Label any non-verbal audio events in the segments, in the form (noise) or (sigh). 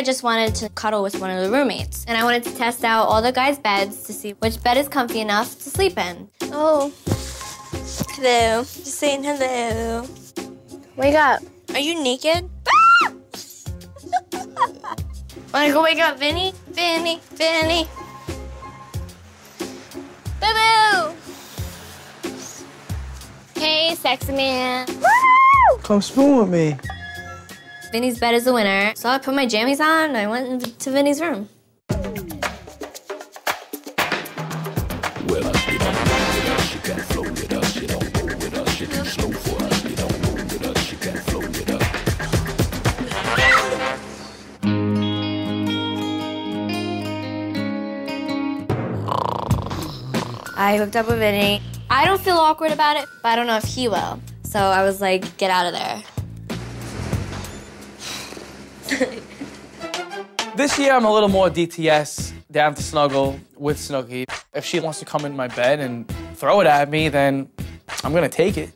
I just wanted to cuddle with one of the roommates. And I wanted to test out all the guys' beds to see which bed is comfy enough to sleep in. Oh. Hello. Just saying hello. Wake up. Are you naked? (laughs) Wanna go wake up Vinny? Vinny, Vinny. Boo boo! Hey, sexy man. Come spoon with me. Vinny's bed is the winner. So I put my jammies on and I went into Vinny's room. I hooked up with Vinny. I don't feel awkward about it, but I don't know if he will. So I was like, get out of there. This year, I'm a little more DTS, down to snuggle with Snooki. If she wants to come in my bed and throw it at me, then I'm gonna take it.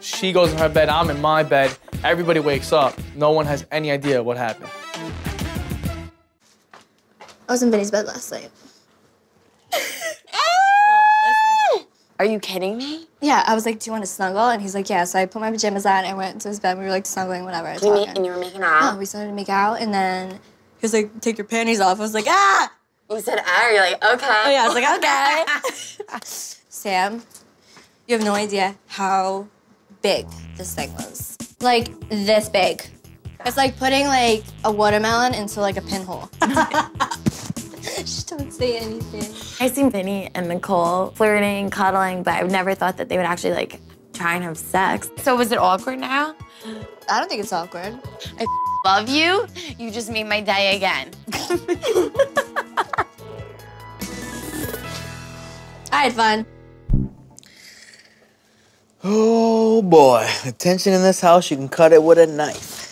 She goes in her bed, I'm in my bed. Everybody wakes up. No one has any idea what happened. I was in Vinny's bed last night. (laughs) Are you kidding me? Yeah, I was like, do you want to snuggle? And he's like, yeah. So I put my pajamas on and I went into his bed. We were like snuggling, whatever. You ma- and you were making Oh, out? we started to make out, and then he was like, take your panties off. I was like, ah! You said ah, you're like, okay. Oh, yeah, I was like, okay. (laughs) Sam, you have no idea how big this thing was. Like, this big. It's like putting like a watermelon into like a pinhole. (laughs) Just don't say anything. I seen Vinny and Nicole flirting, cuddling, but I've never thought that they would actually like try and have sex. So was it awkward now? I don't think it's awkward. I love you. You just made my day again. I had fun. Oh boy, the tension in this house, you can cut it with a knife.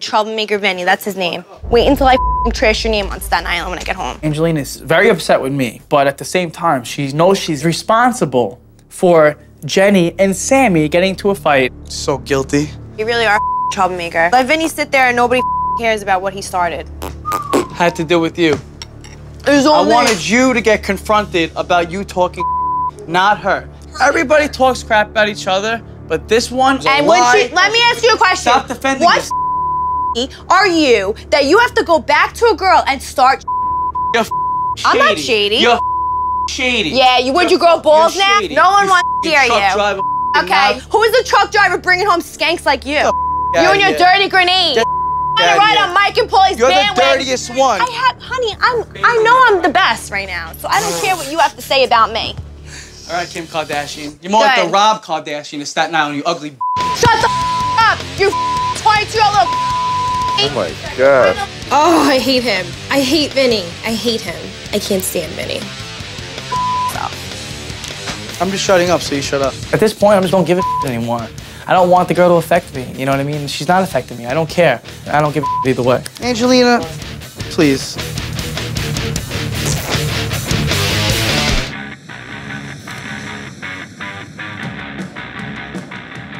Troublemaker Vinny, that's his name. Wait until I trash your name on Staten Island when I get home. Angelina is very upset with me, but at the same time, she knows she's responsible for Jenny and Sammy getting into a fight. So guilty. You really are a troublemaker. Let Vinny sit there and nobody cares about what he started. Had to do with you. There's I only wanted you to get confronted about you talking, not her. Everybody talks crap about each other, but this one. And when she, let me ask you a question. Stop defending What this. are you that you have to go back to a girl and start? You're I'm not shady. You're shady. Yeah, you would you You're grow balls now? No one You wants to hear truck you. driver Okay, knob. who is the truck driver bringing home skanks like you? You and your here. dirty grenade. Get Wanna outta ride here. on Mike and Pauly's You're the dirtiest one. I have, honey, I'm, I know I'm the best right now, so I don't care what you have to say about me. All right, Kim Kardashian. You're more like Good. the Rob Kardashian of Staten Island, you ugly. Shut the up, you 22 year old little. Oh my god. Oh, I hate him. I hate Vinny. I hate him. I can't stand Vinny. I'm just shutting up, so you shut up. At this point, I'm just don't give a anymore. I don't want the girl to affect me. You know what I mean? She's not affecting me. I don't care. I don't give a either way. Angelina, please.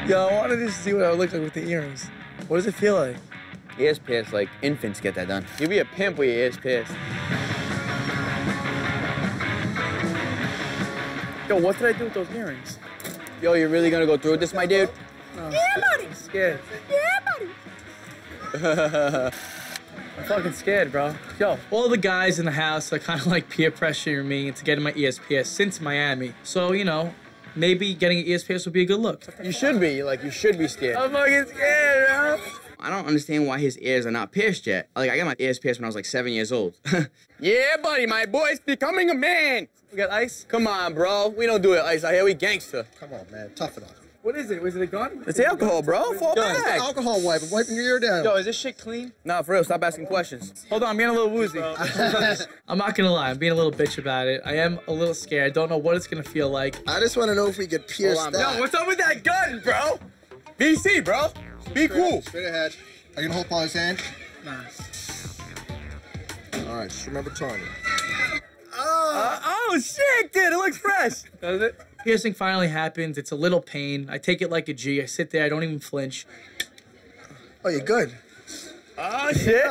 Yo, I wanted to see what I would look like with the earrings. What does it feel like? Ears pierced like infants get that done. You'll be a pimp with your ears pierced. Yo, what did I do with those earrings? Yo, you're really gonna go through with this, my dude? Yeah, buddy. I'm scared. (laughs) I'm fucking scared, bro. Yo, all the guys in the house are kind of like peer pressuring me into getting my ESPS since Miami. So, you know, maybe getting an ESPS would be a good look. You should be. Like, you should be scared. I'm fucking scared, bro. I don't understand why his ears are not pierced yet. Like, I got my ears pierced when I was like seven years old. (laughs) yeah, buddy, my boy's becoming a man. We got ice? Come on, bro. We don't do it ice out here. We gangster. Come on, man. Tough it up. What is it? Was it a gun? It's alcohol, bro. Fall Yo, it's back. alcohol wipe. I'm wiping your ear down. Yo, is this shit clean? Nah, for real. Stop asking questions. Hold on, I'm getting a little woozy. (laughs) I'm not gonna lie, I'm being a little bitch about it. I am a little scared. I don't know what it's gonna feel like. I just want to know if we could pierce Hold on, that. Yo, what's up with that gun, bro? BC, bro. Be cool. Straight ahead. Are you gonna hold Paul's hand? Nice. All right, just remember Tanya. Uh, oh, shit, dude. It looks fresh. (laughs) Does it? Piercing finally happens. It's a little pain. I take it like a G. I sit there. I don't even flinch. Oh, you're good. Oh shit.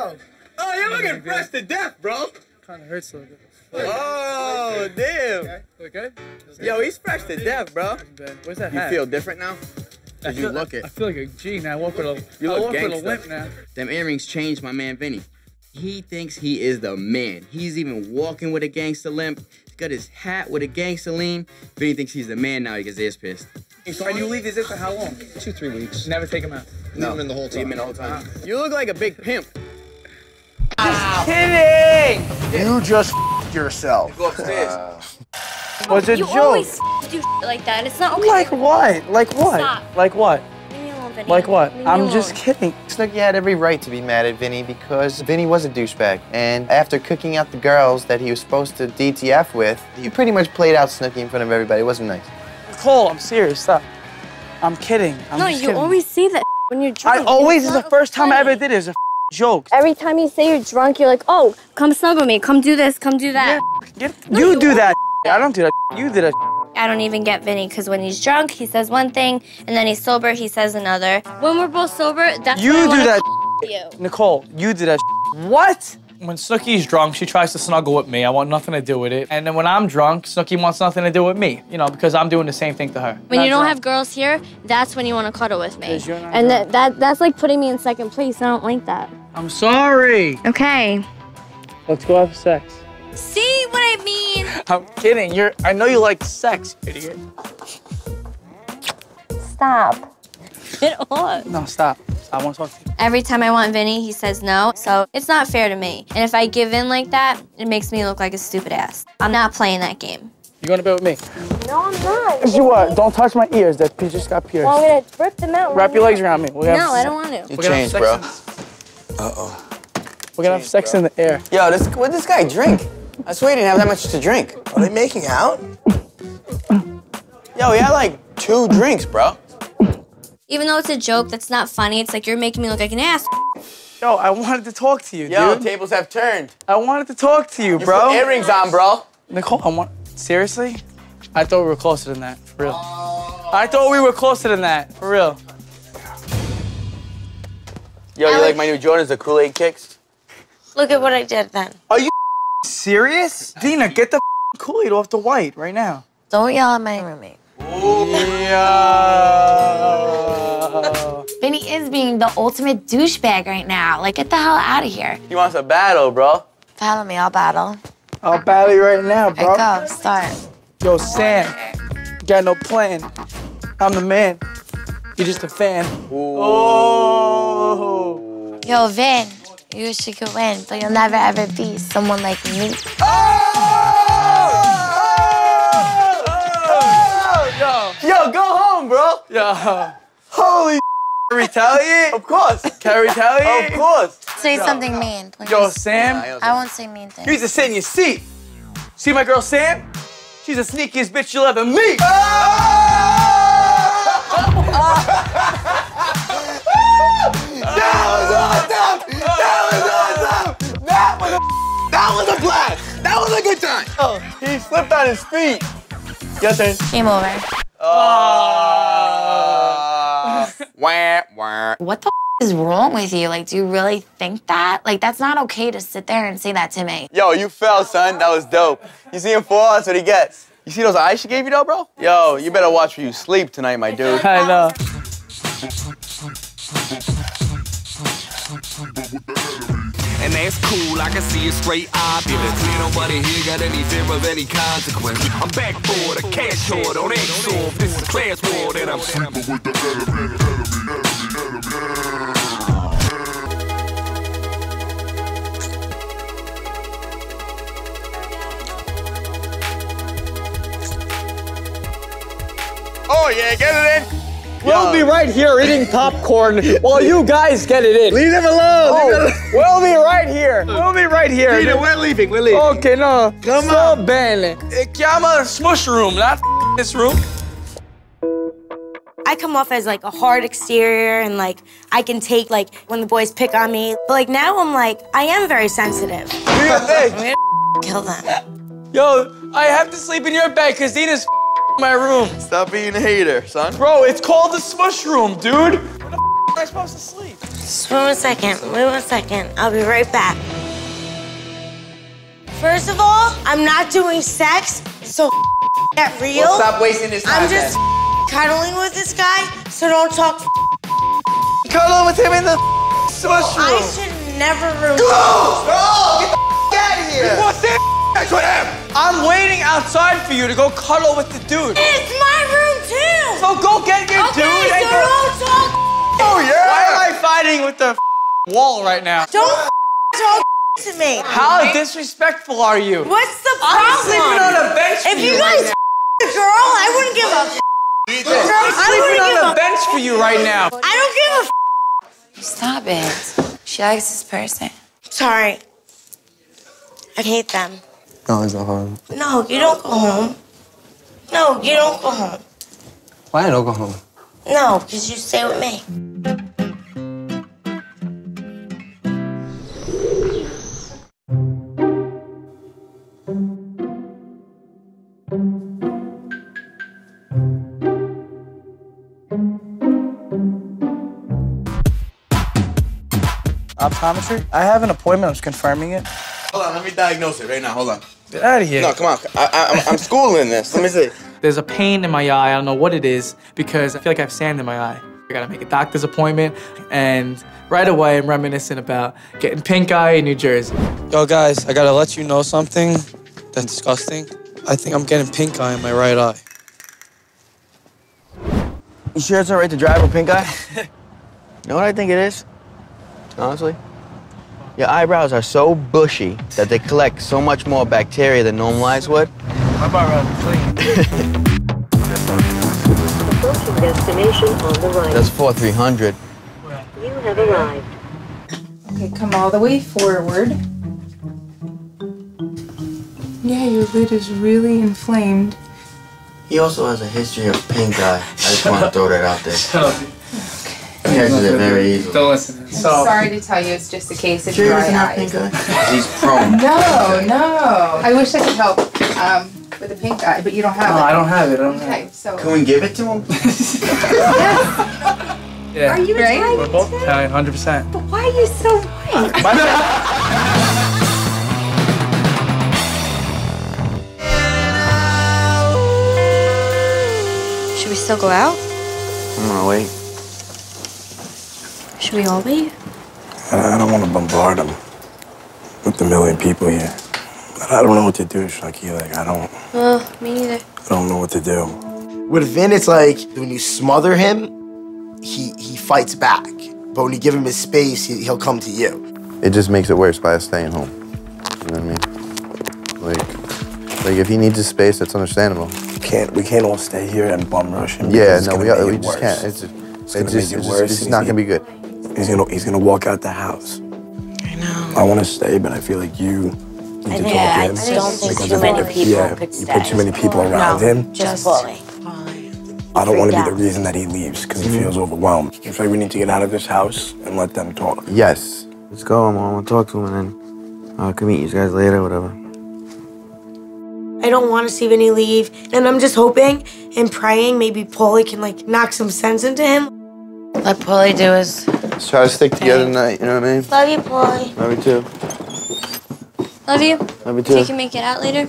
Oh, you're looking fresh to death, bro. Kind of hurts a little bit. Oh damn. Okay. good? Yo, he's fresh to death, bro. Where's that You hat? feel different now? I you feel- look it? I feel like a G now. I walk with a, You I look walk with a limp now. Them earrings changed my man Vinny. He thinks he is the man. He's even walking with a gangster limp. He's got his hat with a gangster lean. Vinny thinks he's the man now. He gets his pissed. And you leave these in for how long? Two, three weeks. Never take them out. No. Leave him in the whole Leave him in the whole time. Ah. You look like a big pimp. Just Kidding! You just f***ed yourself. Go upstairs. Uh, Was a You joke. always do shit like that. It's not okay. Like what? Like what? Stop. Like what? Alone, Vinny. Like what? Leave I'm just kidding. Snooki had every right to be mad at Vinny because Vinny was a douchebag. And after cooking out the girls that he was supposed to DTF with, he pretty much played out Snooki in front of everybody. It wasn't nice. Cole, I'm serious. Stop. I'm kidding. I'm No, just you kidding. always say that (laughs) when you're drunk. I drunk. always. It's is the not first time I ever did it. It's a joke. Every time you say you're drunk, you're like, oh, come snuggle me, come do this, come do that. Get, you do that. I don't do that. You did that. I don't even get Vinny because when he's drunk, he says one thing, and then he's sober, he says another. When we're both sober, that's You when I do that. You. Nicole, you did that. What? When Snooki's drunk, she tries to snuggle with me. I want nothing to do with it. And then when I'm drunk, Snooki wants nothing to do with me. You know, because I'm doing the same thing to her. When you don't drunk. have girls here, that's when you want to cuddle with me. And drunk. that, that that's like putting me in second place. I don't like that. I'm sorry. Okay. Let's go have sex. See what I mean? I'm kidding. You're. I know you like sex, idiot. Stop. Get off. No, stop. I want to talk to you. Every time I want Vinny, he says no. So it's not fair to me. And if I give in like that, it makes me look like a stupid ass. I'm not playing that game. You going to bed with me? No, I'm not. Yes, you are. Don't touch my ears. That piece just got pierced. Well, I'm gonna rip them out. Wrap your legs around me. We're No, I don't want to. You We're gonna have changed, sex bro. in- We're gonna have sex in the air. Yo, this what this guy drink? I swear he didn't have that much to drink. Are they making out? Yo, we had like two drinks, bro. Even though it's a joke that's not funny, it's like you're making me look like an ass. Yo, I wanted to talk to you, dude. Yo, dude. tables have turned. I wanted to talk to you, You bro. put earrings on, bro. Nicole, I want. Seriously? I thought we were closer than that. For real. Oh. I thought we were closer than that. For real. Yo, you like my new Jordans, the Kool-Aid kicks? Look at what I did then. Are you serious? Deena, get the Kool-Aid off the white right now. Don't yell at my roommate. Yeah. Vinny is being the ultimate douchebag right now. Like, get the hell out of here. He wants a battle, bro. Follow me, I'll battle. I'll battle you right now, All bro. right, go, start. Yo, Sam, got no plan. I'm the man. You're just a fan. Oh. Yo, Vin, you wish you could win, but you'll never ever be someone like me. Yo, go home, bro. Yo. Holy (laughs) Retaliate? Of course. Can I retaliate? Of course. Say something mean, please. Yo, Sam, I won't say mean things. you need to sit in your seat. See my girl Sam? She's the sneakiest bitch you'll ever meet. Oh! (laughs) (laughs) That was a blast. That was a good time. Oh, he slipped on his feet. Your turn. Game over. Uh, (laughs) wah, wah. What the is wrong with you? Like, do you really think that? Like, that's not okay to sit there and say that to me. Yo, you fell, son. That was dope. You see him fall? That's what he gets. You see those eyes she gave you, though, bro? Yo, you better watch where you sleep tonight, my dude. (laughs) I know. And that's cool, I can see it straight obvious. Ain't nobody here got any fear of any consequence. I'm back for the cash short on XOR. This is class war, and I'm sleeping with the Oh, yeah, get it in. We'll be right here eating popcorn while you guys get it in. Leave him alone. Oh, we'll be right here. We'll be right here. Peter, we're leaving. We're leaving. Okay, no. Come Sto on. bene. Eh, Chiama smush room, not (laughs) this room. I come off as like a hard exterior and like I can take like when the boys pick on me. But like now I'm like I am very sensitive. Do your thing. Kill them. Yo, I have to sleep in your bed because Deena's my room. Stop being a hater, son. Bro, it's called the smush room, dude. Where the am I supposed to sleep? Just wait one second. Wait one second. I'll be right back. First of all, I'm not doing sex, so that real. Well, stop wasting this time. I'm just cuddling with this guy, so don't talk. then. cuddling with him in the smush room. I should never ruin. Go! Go! Get the out of here! What's that sex with him? I'm waiting outside for you to go cuddle with the dude. It's my room too. So go get your okay, dude so and go. don't talk. Oh yeah! Why am I fighting with the wall right now? Don't talk to me. How disrespectful are you? What's the problem? I'm problem? sleeping on a bench for If you you guys right a girl, I wouldn't give a. I'm I sleeping on a. a bench for you right now. I don't give a. Stop it. She likes this person. Sorry. I hate them. No, it's not home. No, you don't go home. No, you don't go home. Why don't go home? No, because you stay with me. Optometry? I have an appointment. I'm just confirming it. Hold on, let me diagnose it right now. Hold on. Get out of here. No, come on. I, I, I'm, I'm schooling this. Let me see. There's a pain in my eye. I don't know what it is because I feel like I have sand in my eye. I gotta make a doctor's appointment, and right away I'm reminiscing about getting pink eye in New Jersey. Yo, guys, I gotta let you know something that's disgusting. I think I'm getting pink eye in my right eye. You sure it's all right to drive with pink eye? (laughs) you know what I think it is? Honestly? Your eyebrows are so bushy that they collect so much more bacteria than normal eyes would. My eyebrows are clean. (laughs) Approaching destination on the right. That's 4300. You have arrived. Okay, come all the way forward. Yeah, your lid is really inflamed. He also has a history of pink eye. I just want to (laughs) throw that out there. So, He catches it very easily. don't listen. I'm So, sorry to tell you, it's just a case of Sure he dry doesn't eyes. pink eye? He's prone. (laughs) No, no. I wish I could help um, with a pink eye, but you don't have no, it. I don't have it. I don't have Okay, it. so. Can we give it to him? (laughs) Yeah. Are you Right? We're Italian? both Italian, 100%. But why are you so white? (laughs) Should we still go out? I'm gonna wait. Should we all leave? I I don't want to bombard him with the million people here. But I don't know what to do, Shucky. Like, I don't, Uh, me neither. I don't know what to do. With Vin, it's like when you smother him, he he fights back. But when you give him his space, he, he'll come to you. It just makes it worse by us staying home. You know what I mean? Like, like if he needs his space, that's understandable. We can't, we can't all stay here and bum rush him. Yeah, no, we, we just worse. can't. It's, just, It's it's, gonna just, make it it's, worse. just, it's and not gonna be good. He's gonna, he's gonna walk out the house. I know. I want to stay, but I feel like you need I to think, talk I to him. just don't think because too if- many if- people yeah, could You put too many people around no, him. just fully. I don't want to be the reason that he leaves because he feels overwhelmed. I feel like we need to get out of this house and let them talk. Yes. Let's go. I'm gonna talk to him and then uh, I can meet you guys later, whatever. I don't want to see Vinny leave, and I'm just hoping and praying maybe Pauly can like knock some sense into him. Let Pauly do his. Let's try to stick together tonight, you know what I mean? Love you, Pauly. Love you too. Love you. Love you So you can make it out later.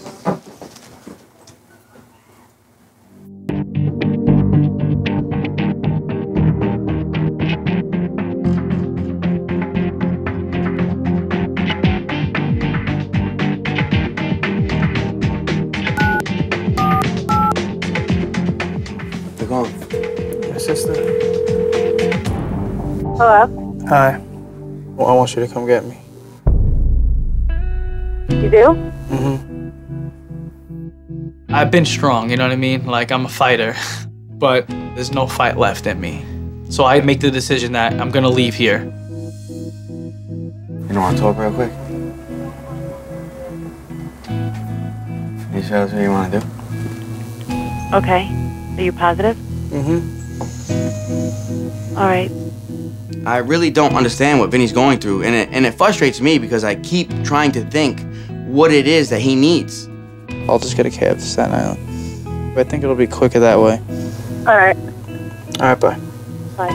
Hi. Well, I want you to come get me. You do? Mm-hmm. I've been strong, you know what I mean? Like, I'm a fighter, (laughs) but there's no fight left in me. So I make the decision that I'm gonna leave here. You don't want to talk real quick? You sure that's what you want to do? Okay. Are you positive? Mm-hmm. All right. I really don't understand what Vinny's going through, and it, and it frustrates me because I keep trying to think what it is that he needs. I'll just get a cab to Staten Island. I think it'll be quicker that way. All right. All right, bye. Bye.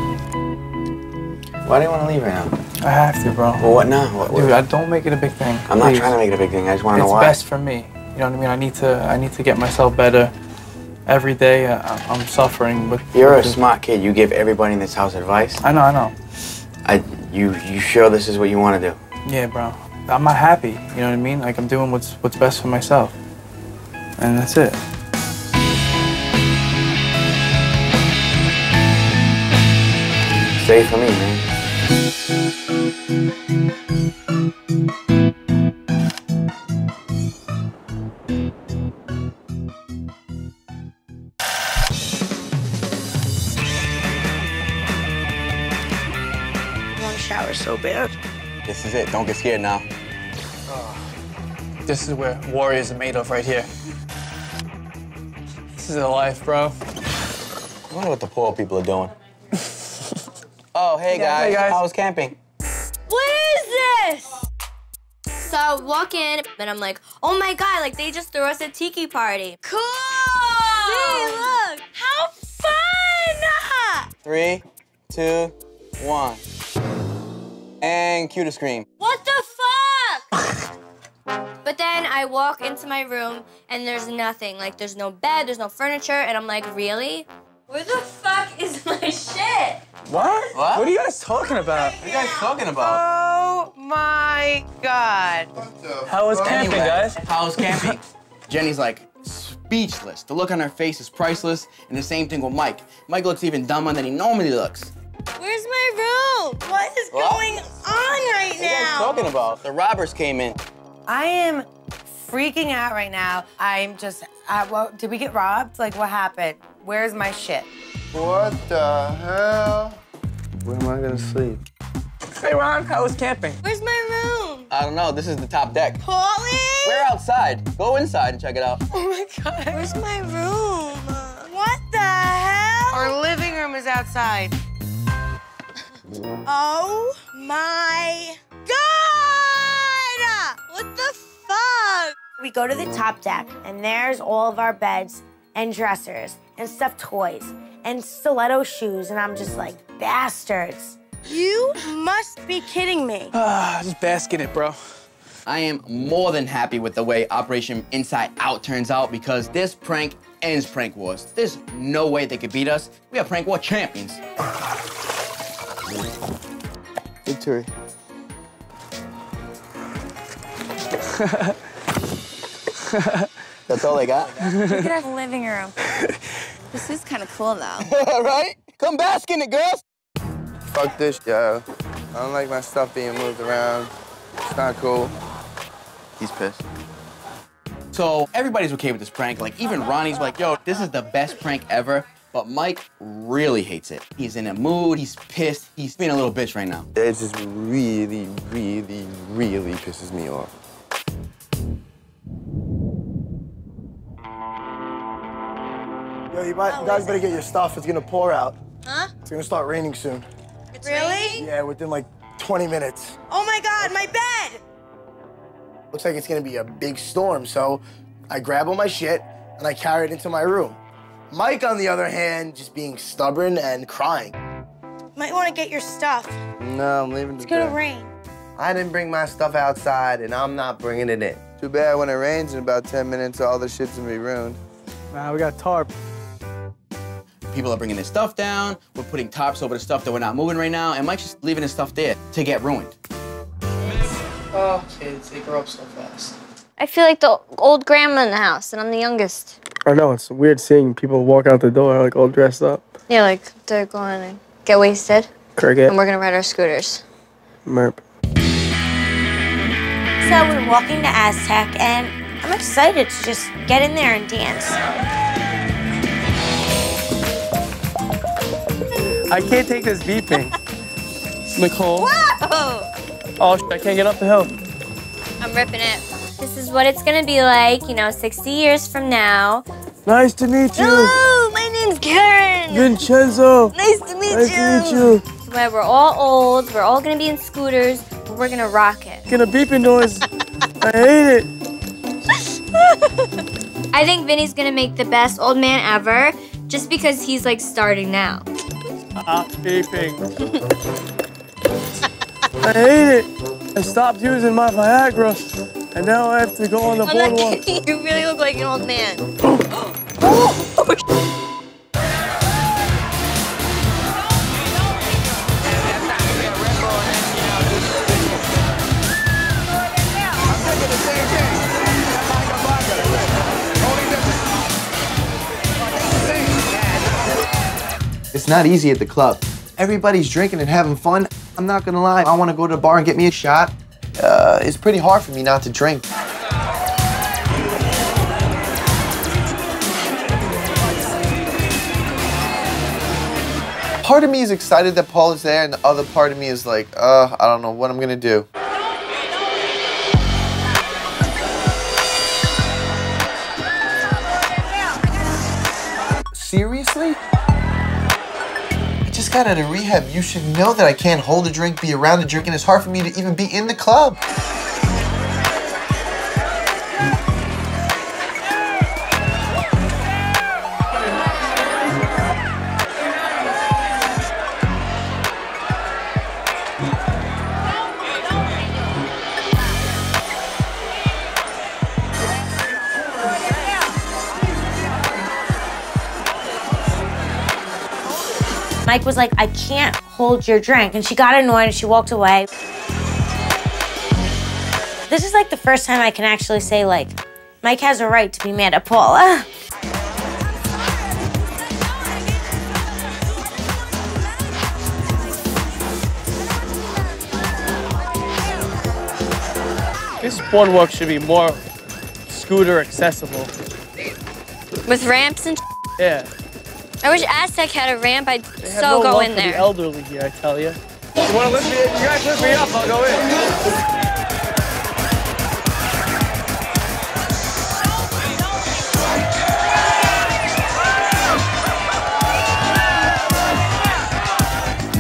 Why do you want to leave right now? I have to, bro. Well, what now? What, what- Dude, I don't make it a big thing. I'm not trying to make it a big thing. I just want to know It's best for me. You know what I mean? I need to. I need to get myself better. Every day, I, I'm suffering with. You're a smart kid. You give everybody in this house advice. I know. I know. I, you, you sure this is what you want to do? Yeah, bro. I'm not happy. You know what I mean? Like I'm doing what's what's best for myself, and that's it. Say it for me, man. So bad. This is it. Don't get scared now. This is where warriors are made of, right here. This is a life, bro. I wonder what the poor people are doing. (laughs) oh, hey Yeah, guys. hey, guys. How was camping? What is this? So I walk in and I'm like, oh my god, like they just threw us a tiki party. Cool! See, look! How fun! Three, two, one. And cue to scream. What the fuck? (laughs) but then I walk into my room and there's nothing. Like there's no bed, there's no furniture, and I'm like, really? Where the fuck is (laughs) my shit? What? What? What are you guys talking about? What are you guys talking about? Oh my god. How was camping, Anyway, guys? How was camping? (laughs) Jenny's like speechless. The look on her face is priceless. And the same thing with Mike. Mike looks even dumber than he normally looks. Where's my room? What is What? going on right now? What are you guys talking about? The robbers came in. I am freaking out right now. I'm just, uh, well, did we get robbed? Like, what happened? Where's my shit? What the hell? Where am I gonna sleep? Hey, Ron, how was camping? Where's my room? I don't know. This is the top deck. Pauly? We're outside. Go inside and check it out. Oh my god. Where's my room? What the hell? Our living room is outside. Oh my god! What the fuck? We go to the top deck, and there's all of our beds and dressers and stuffed toys and stiletto shoes, and I'm just like, bastards. You must be kidding me. (sighs) Ah, just bask in it, bro. I am more than happy with the way Operation Inside Out turns out because this prank ends prank wars. There's no way they could beat us. We are prank war champions. Victory. (laughs) That's all they got? Look at our living room. (laughs) This is kind of cool, though. (laughs) right? Come bask in it, girls. Fuck this, yo. I don't like my stuff being moved around. It's not cool. He's pissed. So everybody's okay with this prank. Like even Ronnie's like, yo, this is the best prank ever. But Mike really hates it. He's in a mood, he's pissed, he's being a little bitch right now. It just really, really, really pisses me off. Yo, you, might, you guys better get your stuff. It's gonna pour out. Huh? It's gonna start raining soon. Really? Yeah, within like 20 minutes. Oh my god, my bed! Looks like it's gonna be a big storm, so I grab all my shit and I carry it into my room. Mike, on the other hand, just being stubborn and crying. Might want to get your stuff. No, I'm leaving It's gonna rain. I didn't bring my stuff outside, and I'm not bringing it in. Too bad when it rains in about 10 minutes, all the shit's gonna be ruined. Nah, we got tarp. People are bringing their stuff down. We're putting tops over the stuff that we're not moving right now. And Mike's just leaving his stuff there to get ruined. Oh, kids, they grow up so fast. I feel like the old grandma in the house, and I'm the youngest. I know, it's weird seeing people walk out the door like all dressed up. Yeah, like they're going to get wasted, Cricket, and we're gonna ride our scooters. merp. So we're walking to Aztec, and I'm excited to just get in there and dance. I can't take this beeping. (laughs) Nicole. Whoa! Oh, sh- I can't get up the hill. I'm ripping it. This is what it's gonna be like, you know, 60 years from now. Nice to meet you. Hello, my name's Karen. Vincenzo. Nice to meet Nice you. to meet you. Where we're all old, we're all gonna be in scooters, but we're gonna rock it. Get a beeping noise. (laughs) I hate it. (laughs) I think Vinny's gonna make the best old man ever, just because he's like starting now. Stop beeping. I hate it. I stopped using my Viagra, and now I have to go on the I'm not boardwalk. kidding. (laughs) You really look like an old man. (gasps) It's not easy at the club. Everybody's drinking and having fun. I'm not gonna lie, I wanna go to the bar and get me a shot. Uh, it's pretty hard for me not to drink. Part of me is excited that Paul is there, and the other part of me is like, uh, I don't know what I'm gonna do. Just got out of rehab. You should know that I can't hold a drink, be around a drink, and it's hard for me to even be in the club. Mike was like, I can't hold your drink. And she got annoyed and she walked away. This is like the first time I can actually say, like, Mike has a right to be mad at Paula. (laughs) This boardwalk should be more scooter accessible. With ramps and Yeah. I wish Aztec had a ramp. I'd They so no go love in for the there. elderly here, I tell you. You want to lift me? You guys lift me up. I'll go in.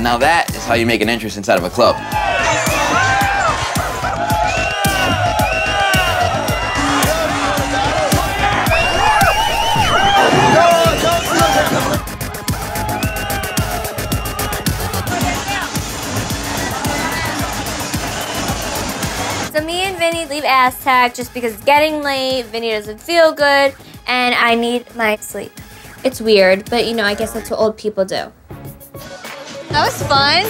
Now that is how you make an entrance inside of a club. Aztec just because it's getting late. Vinny doesn't feel good, and I need my sleep. It's weird, but you know, I guess that's what old people do. That was fun.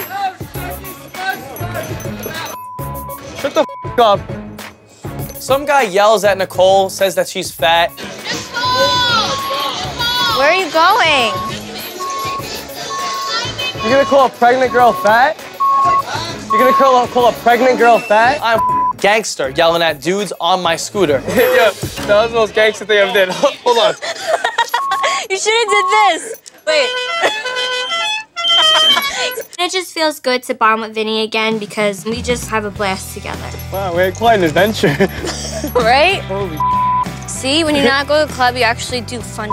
Shut the f up. Some guy yells at Nicole, says that she's fat. Where are you going? You're gonna call a pregnant girl fat? You're gonna call a, call a pregnant girl fat? I'm gangster yelling at dudes on my scooter. (laughs) yeah, that was the most gangster thing I've did. (laughs) Hold on. (laughs) You should have did this. Wait. it just feels good to bond with Vinny again because we just have a blast together. Wow, we had quite an adventure. right? Holy See, when you not go to the club, you actually do fun.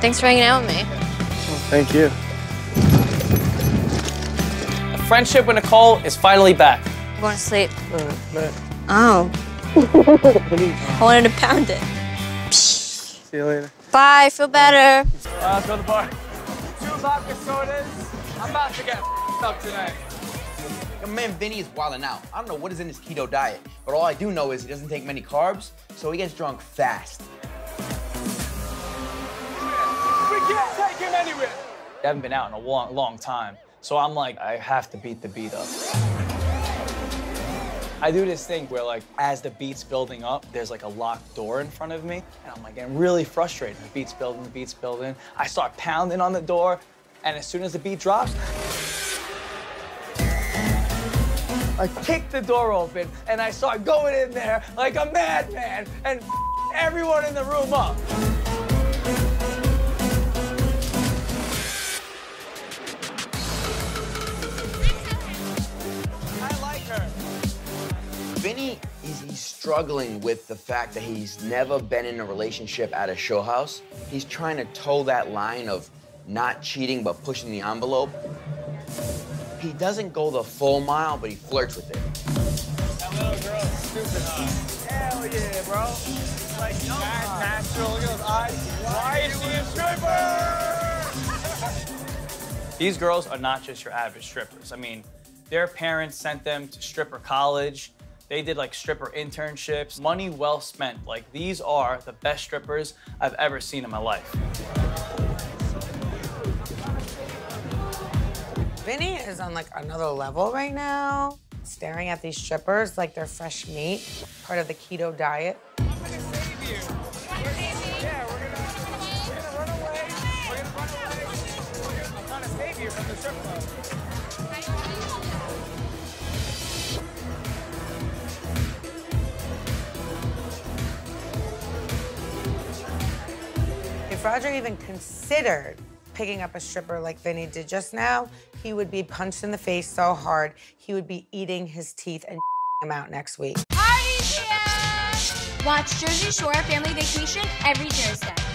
Thanks for hanging out with me. Thank you. A friendship with Nicole is finally back. I'm going to sleep. Uh, man. Oh. (laughs) I wanted to pound it. See you later. Bye, feel better. Uh, let's go to the bar. Two vodka sodas. I'm about to get f***ed up tonight. Your man Vinny is wilding out. I don't know what is in his keto diet, but all I do know is he doesn't take many carbs, so he gets drunk fast. We can't take him anywhere. I haven't been out in a long, long time, so I'm like, I have to beat the beat up. I do this thing where, like, as the beat's building up, there's like a locked door in front of me, and I'm like getting really frustrated. The beat's building, the beat's building. I start pounding on the door, and as soon as the beat drops, I kick the door open, and I start going in there like a madman, and everyone in the room up. Is he's struggling with the fact that he's never been in a relationship at a show house. He's trying to toe that line of not cheating but pushing the envelope. He doesn't go the full mile, but he flirts with it. That little girl is stupid hot. Hell yeah, bro. Like mad natural. Look at those eyes. Why is she a stripper? These girls are not just your average strippers. I mean, Their parents sent them to stripper college. They did like stripper internships. Money well spent. Like these are the best strippers I've ever seen in my life. Vinny is on like another level right now, staring at these strippers like they're fresh meat, part of the keto diet. If Roger even considered picking up a stripper like Vinny did just now, he would be punched in the face so hard, he would be eating his teeth and (laughs) him out next week. Watch Jersey Shore Family Vacation every Thursday.